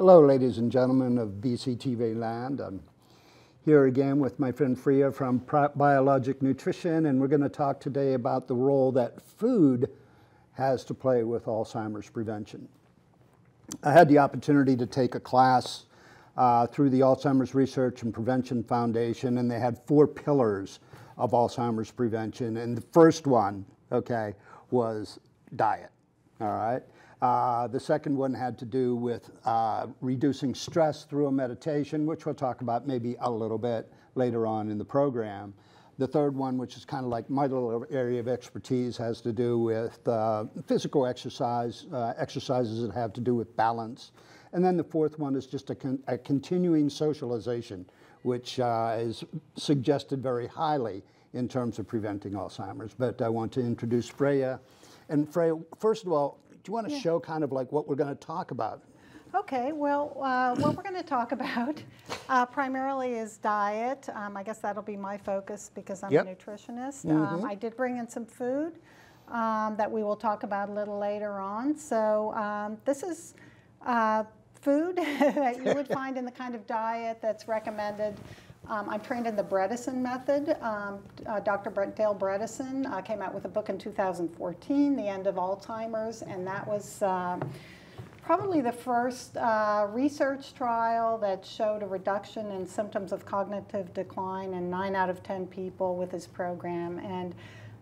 Hello, ladies and gentlemen of BCTV land. I'm here again with my friend Freya from Biologic Nutrition, and we're going to talk today about the role that food has to play with Alzheimer's prevention. I had the opportunity to take a class uh, through the Alzheimer's Research and Prevention Foundation, and they had four pillars of Alzheimer's prevention. And the first one, okay, was diet, all right? Uh, the second one had to do with uh, reducing stress through a meditation, which we'll talk about maybe a little bit later on in the program. The third one, which is kind of like my little area of expertise, has to do with uh, physical exercise, uh, exercises that have to do with balance. And then the fourth one is just a, con a continuing socialization, which uh, is suggested very highly in terms of preventing Alzheimer's. But I want to introduce Freya. And Freya, first of all, do you want to yeah. show kind of like what we're going to talk about? Okay, well, uh, what we're going to talk about uh, primarily is diet. Um, I guess that'll be my focus because I'm yep. a nutritionist. Mm -hmm. um, I did bring in some food um, that we will talk about a little later on. So um, this is uh, food that you would find in the kind of diet that's recommended um, I'm trained in the Bredesen method. Um, uh, Dr. Dale Bredesen uh, came out with a book in 2014, The End of Alzheimer's, and that was um, probably the first uh, research trial that showed a reduction in symptoms of cognitive decline in 9 out of 10 people with his program. And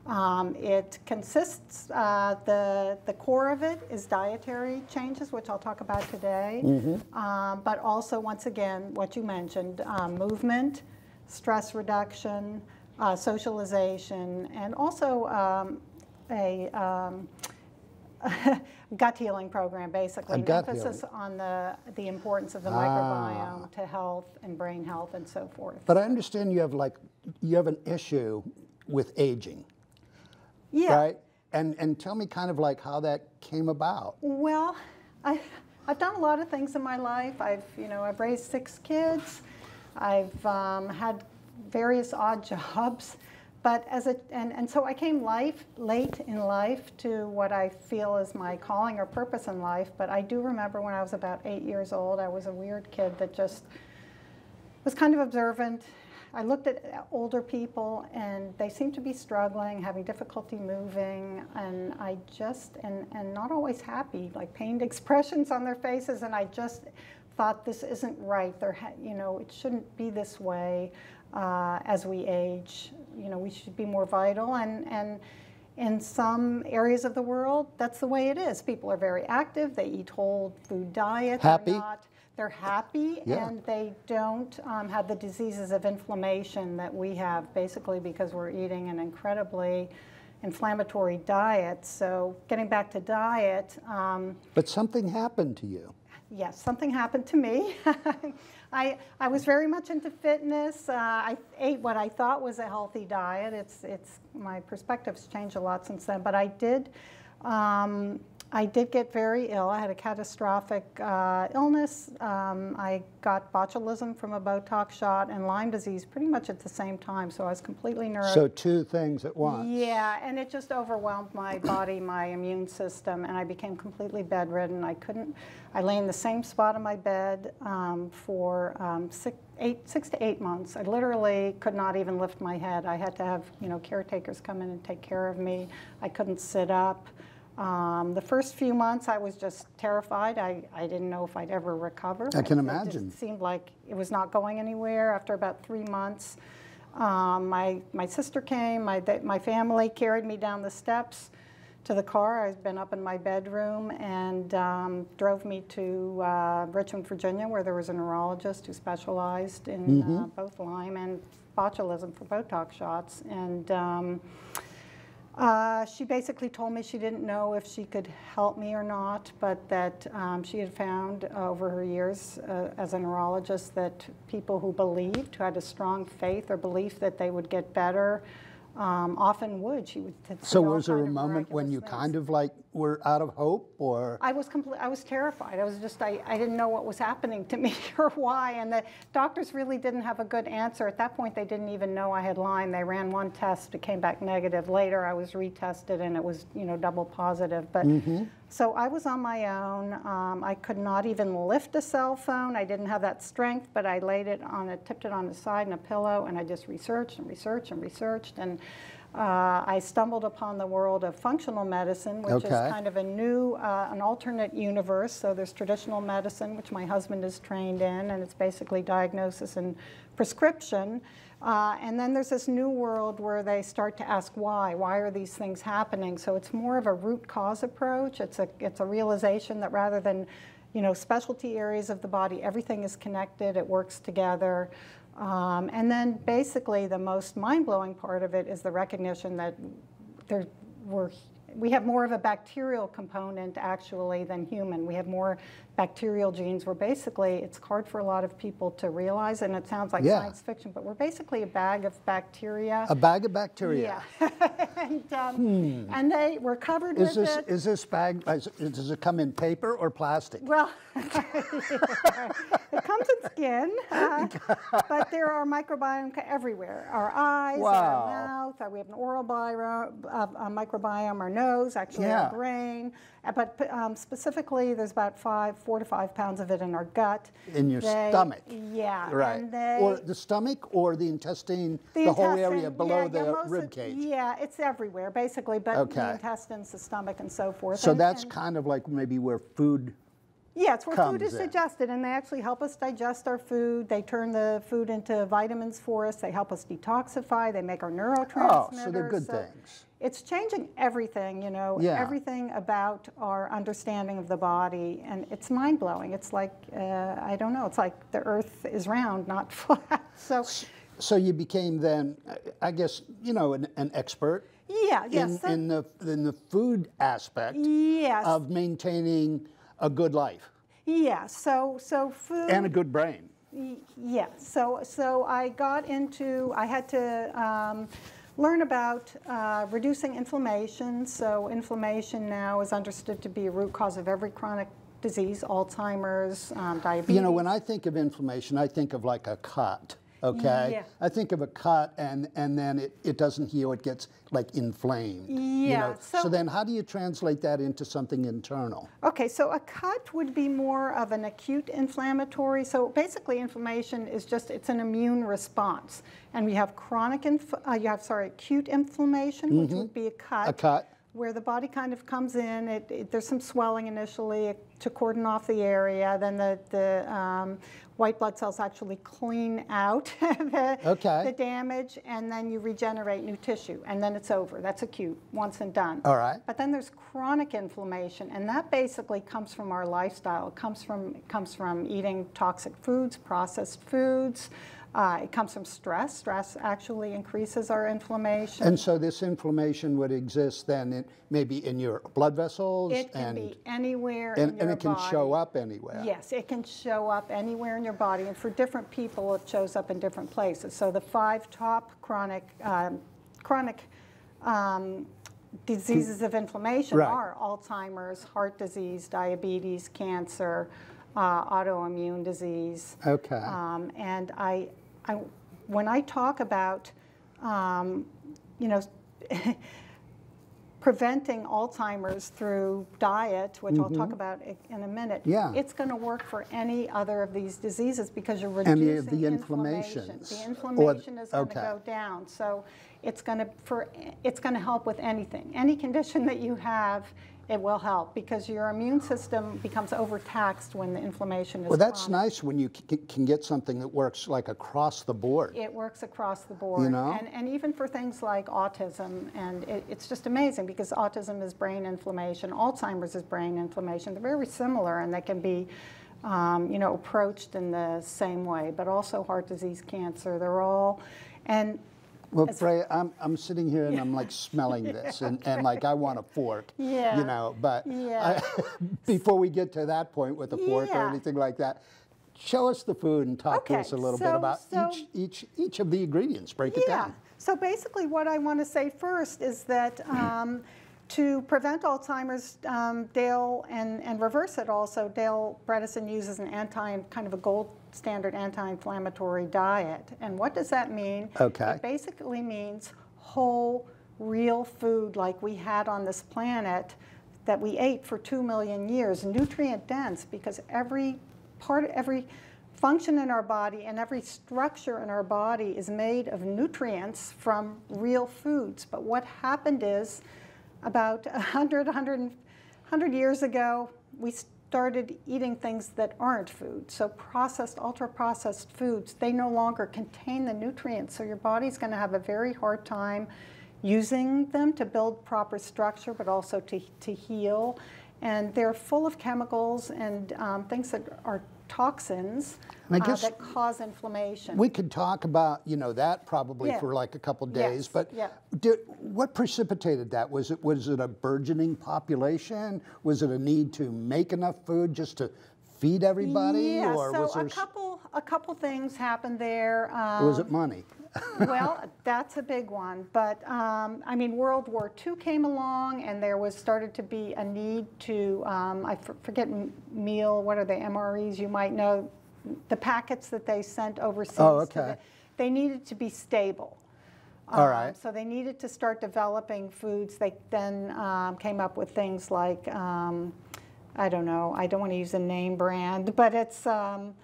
um, it consists, uh, the, the core of it is dietary changes, which I'll talk about today, mm -hmm. um, but also, once again, what you mentioned, um, movement, stress reduction, uh, socialization, and also um, a um, gut healing program, basically, an emphasis healing. on the, the importance of the ah. microbiome to health and brain health and so forth. But I understand you have like, you have an issue with aging. Yeah. Right? And, and tell me kind of like how that came about. Well, I, I've done a lot of things in my life. I've, you know, I've raised six kids. I've um, had various odd jobs. But as a, and, and so I came life, late in life to what I feel is my calling or purpose in life. But I do remember when I was about eight years old, I was a weird kid that just was kind of observant I looked at older people and they seemed to be struggling, having difficulty moving, and I just, and, and not always happy, like pained expressions on their faces, and I just thought this isn't right. There, you know, it shouldn't be this way uh, as we age. You know, we should be more vital, and, and in some areas of the world, that's the way it is. People are very active, they eat whole food diets. Happy? they're happy yeah. and they don't um, have the diseases of inflammation that we have, basically because we're eating an incredibly inflammatory diet. So getting back to diet. Um, but something happened to you. Yes, something happened to me. I, I was very much into fitness. Uh, I ate what I thought was a healthy diet. It's, it's, my perspective's changed a lot since then, but I did um, I did get very ill. I had a catastrophic uh, illness. Um, I got botulism from a Botox shot and Lyme disease pretty much at the same time, so I was completely neuro. So two things at once. Yeah, and it just overwhelmed my body, my immune system, and I became completely bedridden. I couldn't, I lay in the same spot on my bed um, for um, six, eight, six to eight months. I literally could not even lift my head. I had to have, you know, caretakers come in and take care of me. I couldn't sit up. Um, the first few months, I was just terrified. I, I didn't know if I'd ever recover. I can imagine. It seemed like it was not going anywhere. After about three months, um, my, my sister came, my, my family carried me down the steps to the car. I'd been up in my bedroom and um, drove me to uh, Richmond, Virginia, where there was a neurologist who specialized in mm -hmm. uh, both Lyme and botulism for Botox shots. And um, uh, she basically told me she didn't know if she could help me or not, but that um, she had found uh, over her years uh, as a neurologist that people who believed, who had a strong faith or belief that they would get better, um, often would. She would. So was there a moment when you kind of like were out of hope, or I was complete, I was terrified. I was just, I, I didn't know what was happening to me or why. And the doctors really didn't have a good answer. At that point, they didn't even know I had Lyme. They ran one test, it came back negative. Later, I was retested and it was, you know, double positive. But so I was on my own. Um, I could not even lift a cell phone. I didn't have that strength, but I laid it on a, tipped it on the side in a pillow, and I just researched and researched and researched. And uh, I stumbled upon the world of functional medicine, which Okay. is kind of a new, uh, an alternate universe. So there's traditional medicine, which my husband is trained in, and it's basically diagnosis and prescription. Uh, and then there's this new world where they start to ask why. Why are these things happening? So it's more of a root cause approach. It's a, it's a realization that rather than, you know, specialty areas of the body, everything is connected, it works together. Um, and then basically the most mind-blowing part of it is the recognition that there we're, we have more of a bacterial component actually than human. We have more bacterial genes. We're basically, it's hard for a lot of people to realize, and it sounds like Yeah. science fiction, but we're basically a bag of bacteria. a bag of bacteria. Yeah. and, um, and they were covered Hmm. Is with this it. is this bag? Is, does it come in paper or plastic? Well, it comes in skin, uh, but there are microbiome everywhere. Our eyes, Wow. our mouth, uh, we have an oral bio, uh, uh, microbiome, our nose, actually Yeah. our brain. Uh, But um, specifically, there's about five, four to five pounds of it in our gut. In your They- stomach. Yeah. Right. They, or the stomach or the intestine, the, whole area below yeah, the yeah, rib of- cage. Yeah, it's everywhere basically, but Okay. the intestines, the stomach, and so forth. So And- that's and- kind of like maybe where food. Yeah, it's where food is in. digested, and they actually help us digest our food. They turn the food into vitamins for us. They help us detoxify. They make our neurotransmitters. Oh, so they're good things. It's changing everything, you know, Yeah. everything about our understanding of the body, and it's mind blowing. It's like uh, I don't know. It's like the Earth is round, not flat. So, So you became then, I guess, you know, an, an expert yeah, yes, in, so- in the in the food aspect yes, of maintaining a good life yeah. So, so food. and a good brain. Yeah, so, so I got into, I had to um, learn about uh, reducing inflammation. So inflammation now is understood to be a root cause of every chronic disease, Alzheimer's, um, diabetes. You know, when I think of inflammation, I think of like a cut. Okay, Yeah. I think of a cut, and and then it, it doesn't heal; it gets like inflamed. you Yeah, know? So, so- then, how do you translate that into something internal? Okay, so a cut would be more of an acute inflammatory. So basically, inflammation is just it's an immune response, and we have chronic, inf- uh, you have sorry, acute inflammation, which would be a cut. Mm-hmm. A cut. Where the body kind of comes in, it, it, there's some swelling initially to cordon off the area. Then the, the um, white blood cells actually clean out the, Okay. the damage, and then you regenerate new tissue, and then it's over. That's acute, once and done. All right. But then there's chronic inflammation, and that basically comes from our lifestyle. It comes from, it comes from eating toxic foods, processed foods. Uh, it comes from stress. Stress actually increases our inflammation. And so this inflammation would exist then in, maybe in your blood vessels, it can and be anywhere and, and it can body. show up anywhere. Yes, it can show up anywhere in your body, and for different people, it shows up in different places. So the five top chronic um, chronic um, diseases of inflammation Right. are Alzheimer's, heart disease, diabetes, cancer, uh, autoimmune disease. Okay. Um, and I, I, when I talk about, um, you know, preventing Alzheimer's through diet, which I'll talk about in a minute, Mm-hmm. Yeah. it's going to work for any other of these diseases because you're Any reducing of the inflammation. The Or- inflammation is going to okay. go down. So it's going to for it's going to help with anything, any condition that you have. It will help because your immune system becomes overtaxed when the inflammation is Well, that's chronic. nice when you c- can get something that works like across the board. It works across the board. You know? And, and even for things like autism, and it, it's just amazing because autism is brain inflammation, Alzheimer's is brain inflammation. They're very similar and they can be, um, you know, approached in the same way, but also heart disease, cancer, they're all, and Well, Freya, I'm, I'm sitting here and I'm like smelling this and, and like I want a fork, Yeah. you know, but Yeah. I, before we get to that point with a fork or anything like that, show us the food and talk to us a little bit about so- each, each, each of the ingredients. Break it down. Yeah. down. So basically, what I want to say first is that um, to prevent Alzheimer's, um, Dale, and, and reverse it also, Dale Bredesen uses an anti, kind of a gold standard anti-inflammatory diet. And what does that mean? Okay. It basically means whole, real food like we had on this planet that we ate for two million years, nutrient dense, because every part, every function in our body and every structure in our body is made of nutrients from real foods. But what happened is, about 100, 100, 100 years ago, we started eating things that aren't food. So processed, ultra-processed foods, they no longer contain the nutrients. So your body's going to have a very hard time using them to build proper structure, but also to, to heal. And they're full of chemicals and um, things that are toxins uh, that cause inflammation. We could talk about, you know, that probably Yeah. for like a couple Yes, days, but yeah. did, what precipitated that? Was it, was it a burgeoning population? Was it a need to make enough food just to feed everybody? yeah, or so was there, a couple, a couple things happened there. or was Um, it money? Well, that's a big one. But um, I mean, World War II came along, and there was started to be a need to um, I f- forget m- meal. What are the MREs? You might know the packets that they sent overseas. Oh, to the- okay. they needed to be stable. All Um, right. So they needed to start developing foods. They then um, came up with things like, um, I don't know, I don't want to use a name brand, but it's, um,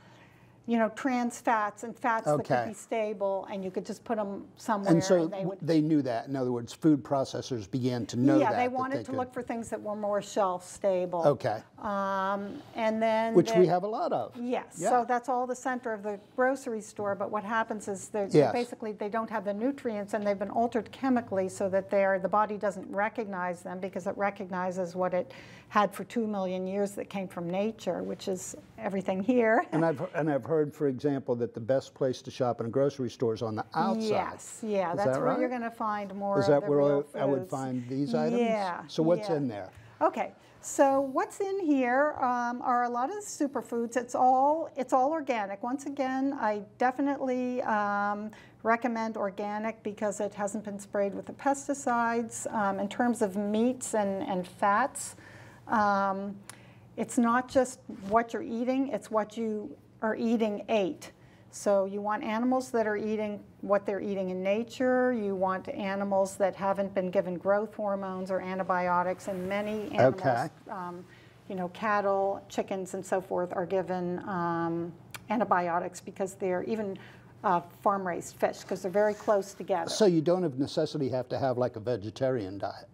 you know, trans fats and fats that could be stable, and you could just put them somewhere. And so they would, they knew that. In other words, food processors began to know yeah, that. they that wanted to could- look for things that were more shelf stable. Okay, Um, and then which we have a lot of. Yes, Yeah. so that's all the center of the grocery store, but what happens is Yes. basically, they don't have the nutrients and they've been altered chemically so that they're, the body doesn't recognize them because it recognizes what it had for two million years that came from nature, which is everything here. And I've, and I've heard, for example, that the best place to shop in a grocery store is on the outside. Yes, yeah, Is that's that where right? you're gonna find more Is of that where I would find these items? Yeah. So what's yeah. in there? Okay, so what's in here um, are a lot of superfoods. It's all it's all organic. Once again, I definitely um, recommend organic because it hasn't been sprayed with the pesticides. Um, in terms of meats and, and fats, um, it's not just what you're eating; it's what you are eating eight. So you want animals that are eating what they're eating in nature. You want animals that haven't been given growth hormones or antibiotics. And many animals, Okay. um, you know, cattle, chickens, and so forth, are given um, antibiotics because they're even uh, farm-raised fish because they're very close together. So you don't of necessity have to have like a vegetarian diet.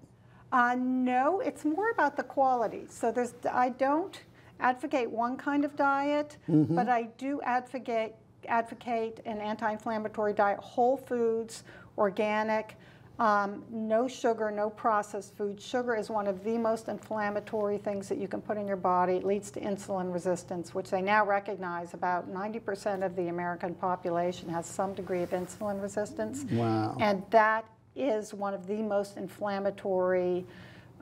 Uh, no, it's more about the quality. So there's, I don't advocate one kind of diet, Mm-hmm. but I do advocate advocate an anti-inflammatory diet, whole foods, organic, um, no sugar, no processed food. Sugar is one of the most inflammatory things that you can put in your body. It leads to insulin resistance, which they now recognize about 90% of the American population has some degree of insulin resistance. Wow. And that is one of the most inflammatory,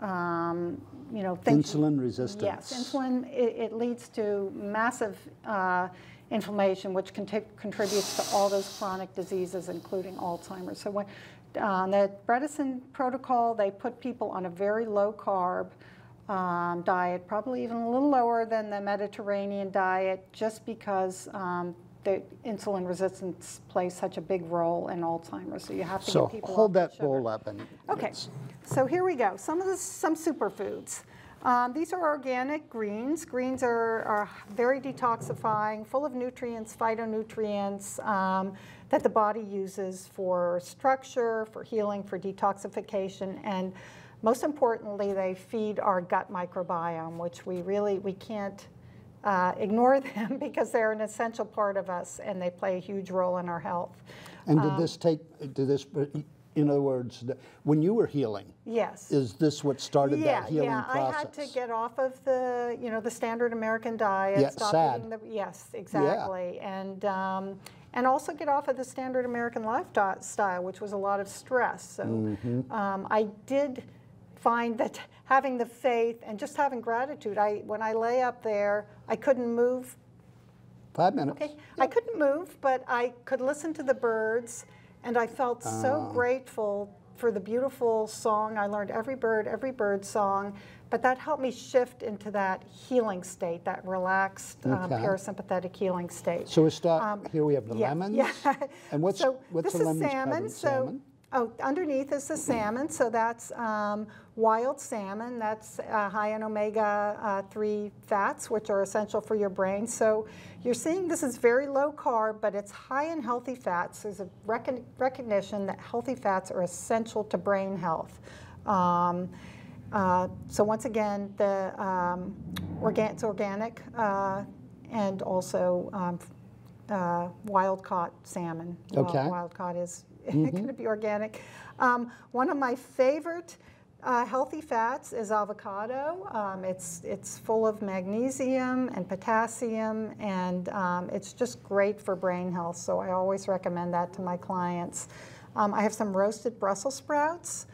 um, you know, things. Insulin resistance. Yes, insulin, it, it leads to massive uh, inflammation, which contributes to all those chronic diseases, including Alzheimer's. So when, uh, the Bredesen protocol, they put people on a very low carb um, diet, probably even a little lower than the Mediterranean diet, just because um, the insulin resistance plays such a big role in Alzheimer's. So you have to So get people hold that bowl up and. Okay, so here we go. Some of the some superfoods. Um, these are organic greens. Greens are, are very detoxifying, full of nutrients, phytonutrients um, that the body uses for structure, for healing, for detoxification, and most importantly, they feed our gut microbiome, which we really we can't uh, ignore them because they're an essential part of us and they play a huge role in our health. And Um, did this take, did this, in other words, the- when you were healing, Yes. is this what started yeah, that healing yeah. process? I had to get off of the, you know, the standard American diet. Yeah, stop sad. eating the yes, exactly, and um, and also get off of the standard American lifestyle, which was a lot of stress. So Mm-hmm. um, I did find that having the faith and just having gratitude. I when I lay up there, I couldn't move Five minutes. Okay, I couldn't move, but I could listen to the birds, and I felt so Oh. grateful for the beautiful song. I learned every bird, every bird song, but that helped me shift into that healing state, that relaxed um, parasympathetic healing state. So we start, here we have the Um, Yeah, lemons. Yeah. And what's, so what's this is salmon. covered? So Salmon? Oh, underneath is the salmon. So that's um, wild salmon. That's uh, high in omega uh, three fats, which are essential for your brain. So you're seeing this is very low carb, but it's high in healthy fats. There's a recon- recognition that healthy fats are essential to brain health. Um, uh, so once again, the um, organ- it's organic uh, and also um, uh, wild caught salmon. Okay. wild caught is going to be organic. Um, one of my favorite uh, healthy fats is avocado. Um, it's it's full of magnesium and potassium, and um, it's just great for brain health. So I always recommend that to my clients. Um, I have some roasted Brussels sprouts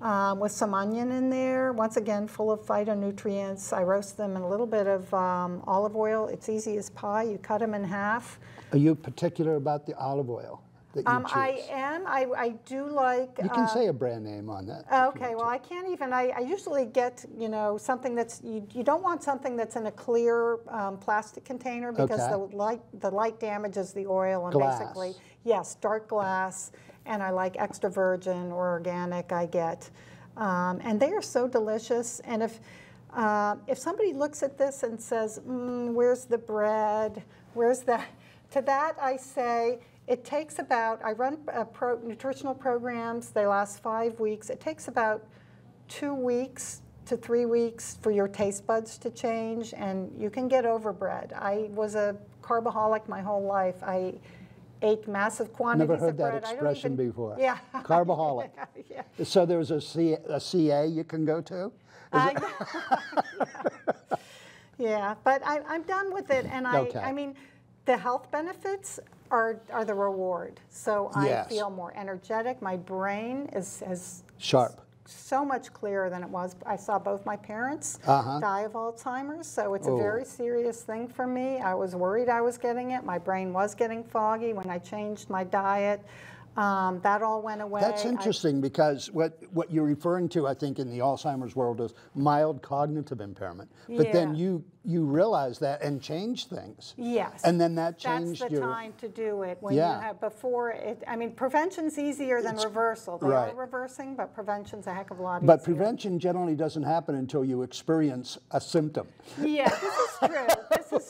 um, with some onion in there. Once again, full of phytonutrients. I roast them in a little bit of um, olive oil. It's easy as pie. You cut them in half. Are you particular about the olive oil that you Um, choose? I am. I, I do like. you can uh, say a brand name on that. Okay, well, I can't even, I, I usually get, you know, something that's, you, you don't want something that's in a clear um, plastic container because Okay. the light, the light damages the oil and Glass. basically, yes, dark glass, and I like extra virgin or organic I get. Um, and they are so delicious, and if, uh, if somebody looks at this and says, mm, where's the bread, where's the, to that I say, it takes about, I run uh, pro, nutritional programs, they last five weeks. It takes about two weeks to three weeks for your taste buds to change, and you can get over bread. I was a carbaholic my whole life. I ate massive quantities Never heard of that bread. I don't expression even- before. Yeah. Carbaholic. yeah. So there's a, C, a CA you can go to? I- yeah, but I, I'm done with it, and I, Okay. I mean, the health benefits are, are the reward. So I feel more energetic. My brain is, is Sharp. so much clearer than it was. I saw both my parents Uh-huh. die of Alzheimer's, so it's a Oh. very serious thing for me. I was worried I was getting it. My brain was getting foggy when I changed my diet. Um, that all went away. That's I- interesting because what, what you're referring to, I think, in the Alzheimer's world is mild cognitive impairment. But then you, you realize that and change things. Yes. And then that changed That's the your. time to do it, when Yeah. you have, before it, I mean, prevention's easier than reversal. They are right. reversing, but prevention's a heck of a lot easier. But prevention generally doesn't happen until you experience a symptom. Yeah, this is true,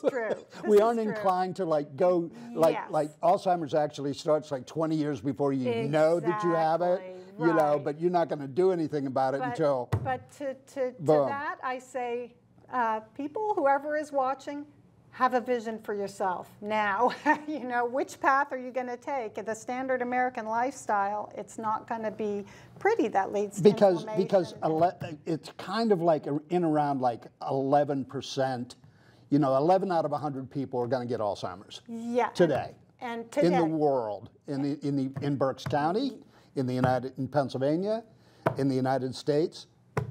true. This we aren't true. inclined to like go like Yes. like Alzheimer's actually starts like 20 years before you know that you have it. Exactly, You know, but you're not going to do anything about it But- until But to, to, to that, I say, uh, people, whoever is watching, have a vision for yourself now. you know, which path are you going to take? The standard American lifestyle, it's not going to be pretty. That leads to because because ele- it's kind of like in around like 11 percent. You know, 11 out of 100 people are going to get Alzheimer's. Yeah, and- today. And today, in the world, in the in the in Berks County, in the United in Pennsylvania, in the United States,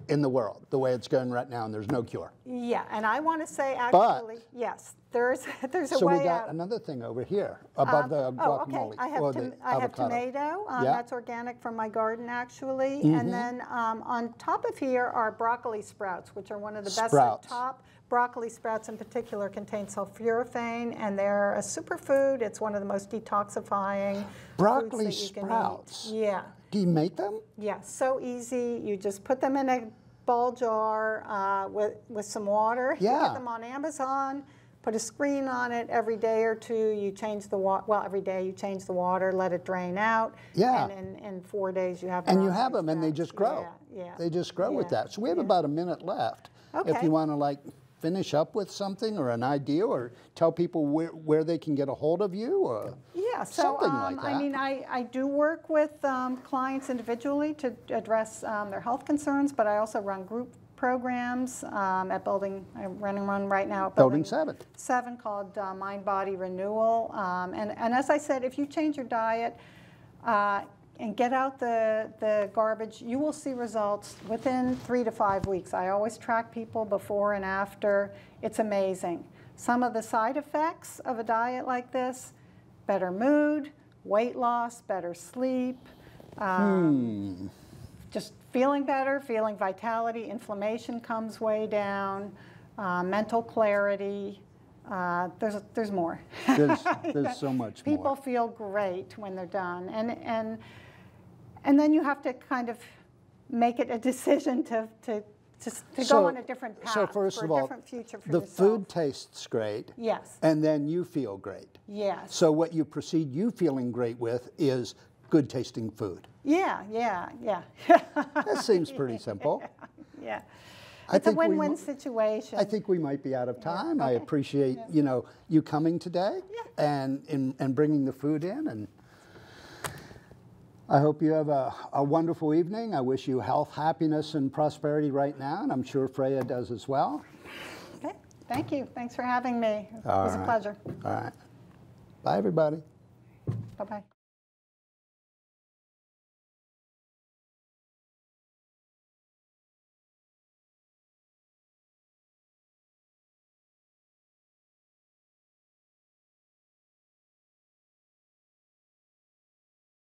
in the world, the way it's going right now, and there's no cure. yeah, and I want to say But- actually, yes, there's there's a So way we got out. another thing over here above the Oh, okay. I have, or tom- the I have tomato. Um, Yeah. That's organic from my garden, actually. Mm-hmm. And then um, on top of here are broccoli sprouts, which are one of the best Sprouts. top. Broccoli sprouts in particular contain sulforaphane, and they're a superfood. It's one of the most detoxifying Broccoli foods that you can sprouts? eat. Yeah. Do you make them? Yeah, so easy. You just put them in a ball jar uh, with, with some water. You Yeah. get them on Amazon. Put a screen on it every day or two. You change the water. Well, every day you change the water, let it drain out. Yeah. And in, in four days you have. And you have them, and they just grow. Yeah, yeah. They just grow with that. So we have yeah. about a minute left. Okay. If you want to like finish up with something or an idea, or tell people where, where they can get a hold of you, or Yeah, so something um, like I mean, I, I do work with um, clients individually to address um, their health concerns, but I also run group programs um, at Building, I'm running one right now at Building Seven. Seven called uh, Mind Body Renewal. Um, and, and as I said, if you change your diet uh, and get out the, the garbage, you will see results within three to five weeks. I always track people before and after. It's amazing. Some of the side effects of a diet like this better mood, weight loss, better sleep. Um, just feeling better, feeling vitality, inflammation comes way down, uh, mental clarity. Uh, there's, there's more. There's, there's so much People more. feel great when they're done. And, and, and then you have to kind of make it a decision to, to, to, to So- go on a different path So first for of a all, different future for the yourself. food tastes great, Yes, and then you feel great. yes. So what you proceed you feeling great with is good tasting food. Yeah, yeah, yeah, That seems pretty simple. yeah. I It's a win-win situation. I think we might be out of time. I okay. appreciate you know you coming today Yeah. and, and and bringing the food in and. I hope you have a, a wonderful evening. I wish you health, happiness, and prosperity right now, and I'm sure Freya does as well. Okay, thank you. Thanks for having me. It All was a pleasure. All right. Bye, everybody. Bye-bye.